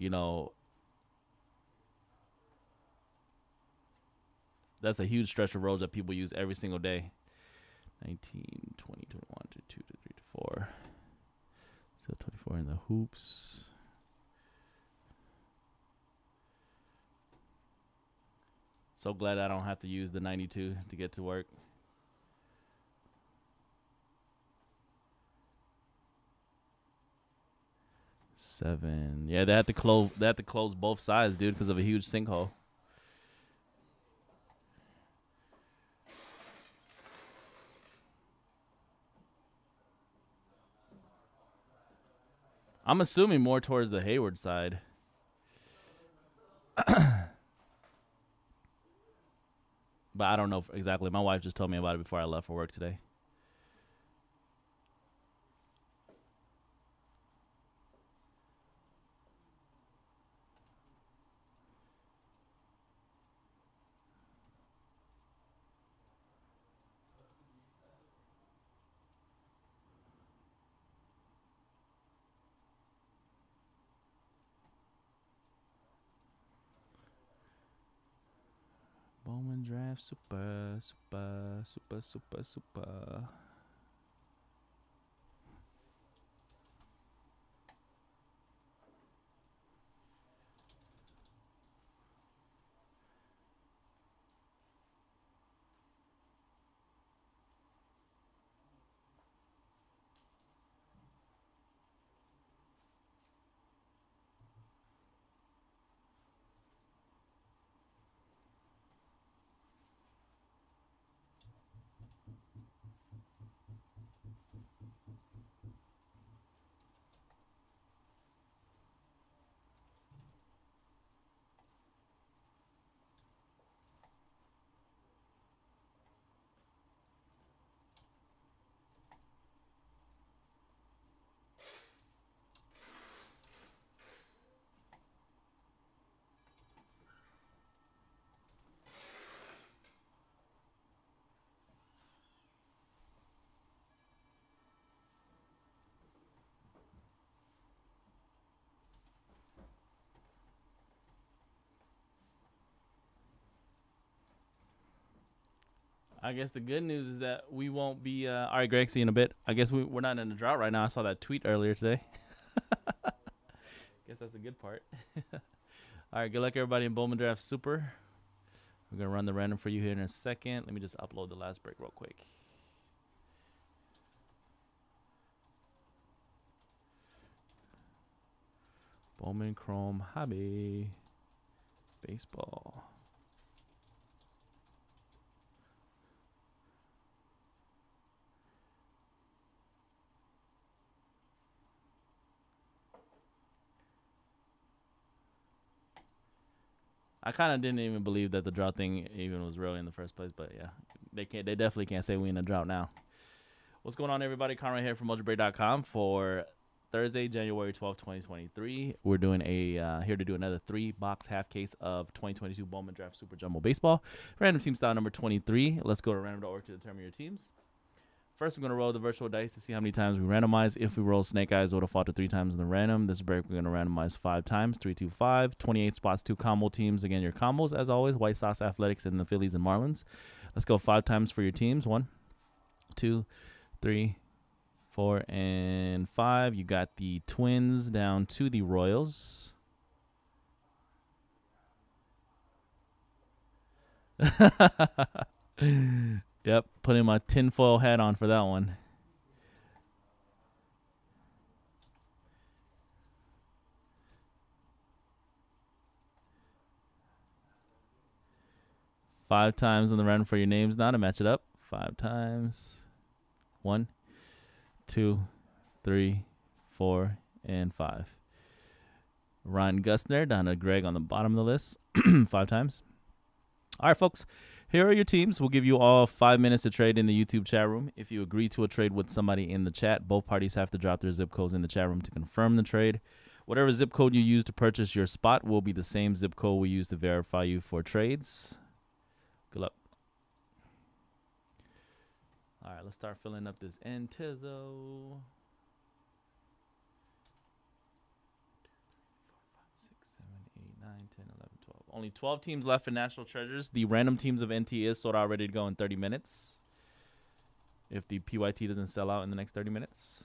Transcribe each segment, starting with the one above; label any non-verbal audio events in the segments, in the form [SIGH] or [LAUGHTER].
you know, that's a huge stretch of roads that people use every single day. 19, 20, 21, 22, 23, 24. Still 24 in the hoops. So glad I don't have to use the 92 to get to work. Seven. Yeah, they had to close. They had to close both sides, dude, because of a huge sinkhole. I'm assuming more towards the Hayward side. [COUGHS] but I don't know exactly. My wife just told me about it before I left for work today. Bowman draft super super super super super. I guess the good news is that we won't be. Uh, all right, Greg, see you in a bit. I guess we, we're not in a drought right now. I saw that tweet earlier today. I [LAUGHS] guess that's the good part. [LAUGHS] all right, good luck, everybody in Bowman Draft Super. We're going to run the random for you here in a second. Let me just upload the last break real quick. Bowman Chrome Hobby Baseball. I kind of didn't even believe that the drought thing even was real in the first place, but yeah, they can't. They definitely can't say we in a drought now. What's going on, everybody? Conrad here from MojoBreak.com for Thursday, January twelfth, 2023. We're doing a uh, here to do another three box half case of 2022 Bowman Draft Super Jumbo Baseball. Random team style number 23. Let's go to random.org to determine your teams. First, we're going to roll the virtual dice to see how many times we randomize. If we roll snake eyes, it would have fought to three times in the random. This break, we're going to randomize five times. Three, two, five. 28 spots, two combo teams. Again, your combos, as always, White Sox Athletics and the Phillies and Marlins. Let's go five times for your teams. One, two, three, four, and five. You got the Twins down to the Royals. [LAUGHS] Yep, putting my tinfoil hat on for that one. Five times on the run for your names now to match it up. Five times. One, two, three, four, and five. Ryan Gustner down to Greg on the bottom of the list. [CLEARS THROAT] five times. All right, folks. Here are your teams. We'll give you all five minutes to trade in the YouTube chat room. If you agree to a trade with somebody in the chat, both parties have to drop their zip codes in the chat room to confirm the trade. Whatever zip code you use to purchase your spot will be the same zip code we use to verify you for trades. Good luck. All right, let's start filling up this Entizo. 10, 11, 12. Only 12 teams left in National Treasures. The random teams of NT is sold out, ready to go in 30 minutes. If the PYT doesn't sell out in the next 30 minutes.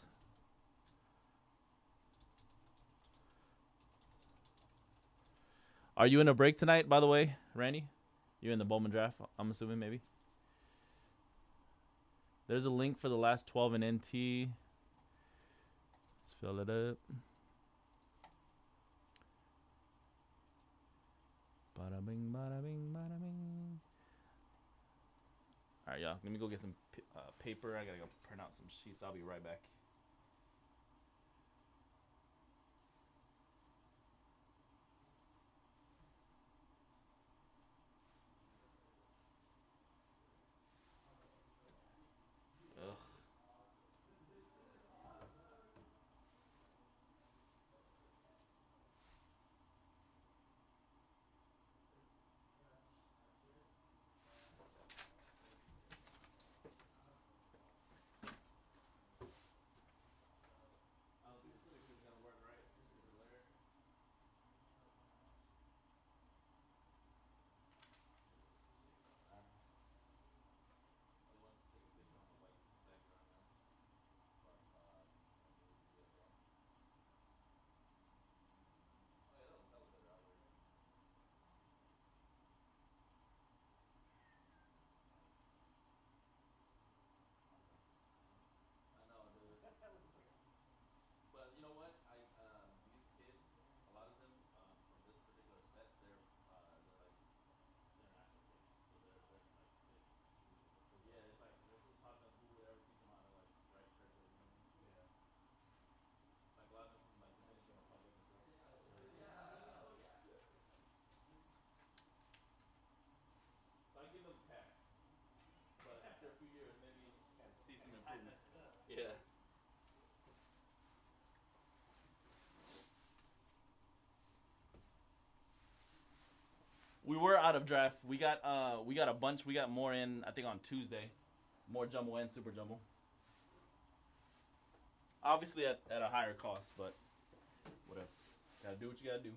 Are you in a break tonight, by the way, Randy? You're in the Bowman draft? I'm assuming maybe. There's a link for the last 12 in NT. Let's fill it up. Bada bing, bada bing, bada bing. All right, y'all. Let me go get some uh, paper. I gotta go print out some sheets. I'll be right back. Ugh. But you know what? I um, these kids, a lot of them um, from this particular set, they're uh, they're like international kids, so they're they're like they, yeah, it's like this is taught them who whoever teach them how to like write cursive, you know? Yeah. Like a lot of them from like Dominican Republic and stuff. So I give them tests, but after a few years, maybe Yeah. We were out of draft. We got uh we got a bunch. We got more in I think on Tuesday. More jumbo and super jumbo. Obviously at, at a higher cost, but whatever. Gotta do what you gotta do.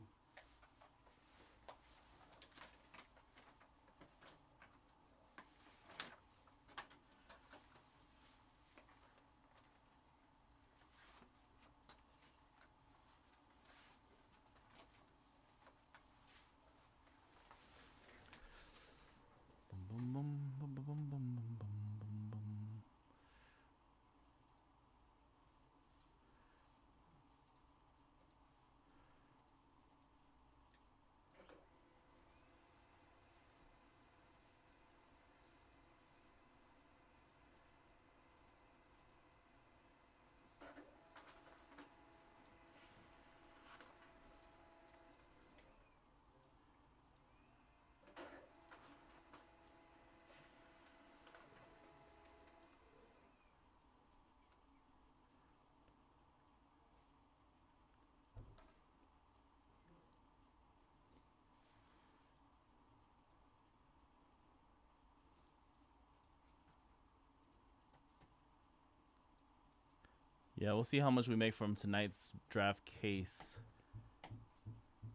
Yeah, we'll see how much we make from tonight's draft case.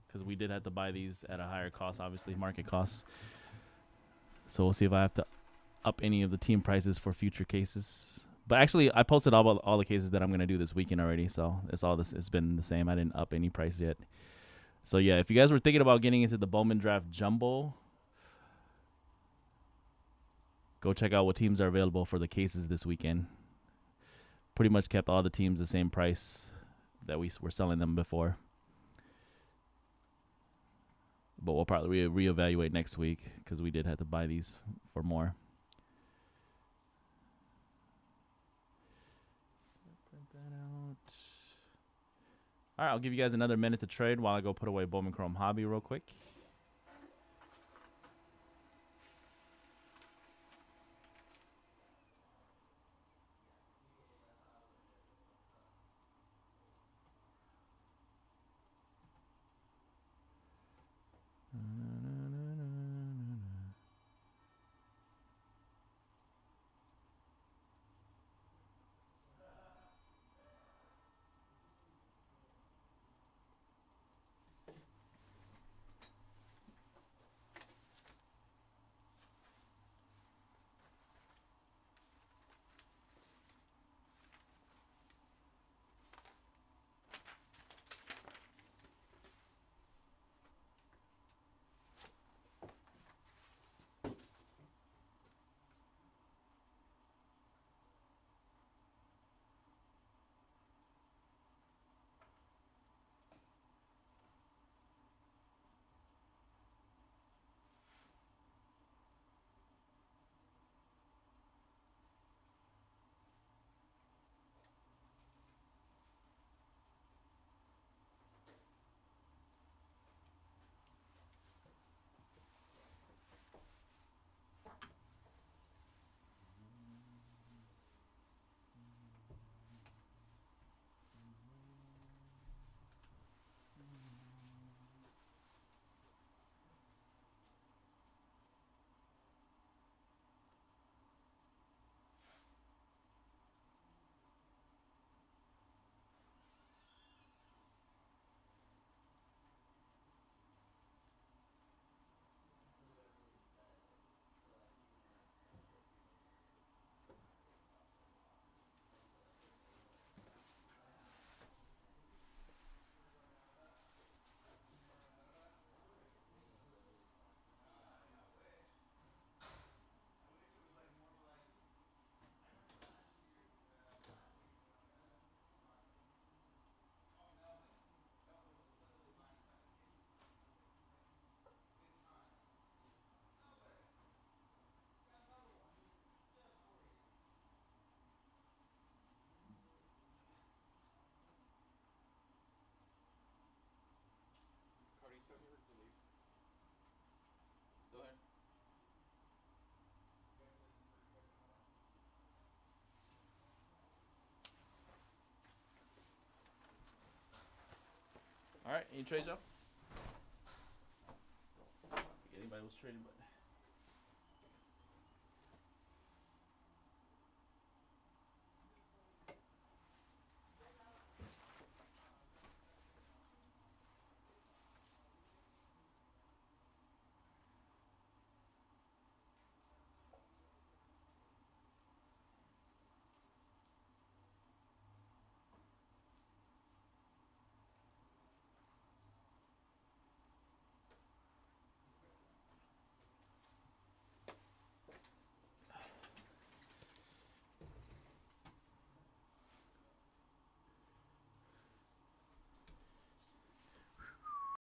Because we did have to buy these at a higher cost, obviously, market costs. So we'll see if I have to up any of the team prices for future cases. But actually, I posted all all the cases that I'm gonna do this weekend already, so it's all this. It's been the same. I didn't up any price yet. So yeah, if you guys were thinking about getting into the Bowman Draft Jumbo, go check out what teams are available for the cases this weekend pretty much kept all the teams the same price that we were selling them before. But we'll probably re- reevaluate next week because we did have to buy these for more. All right, I'll give you guys another minute to trade while I go put away Bowman Chrome Hobby real quick. All right, any trades, Joe? Anybody was trading, but.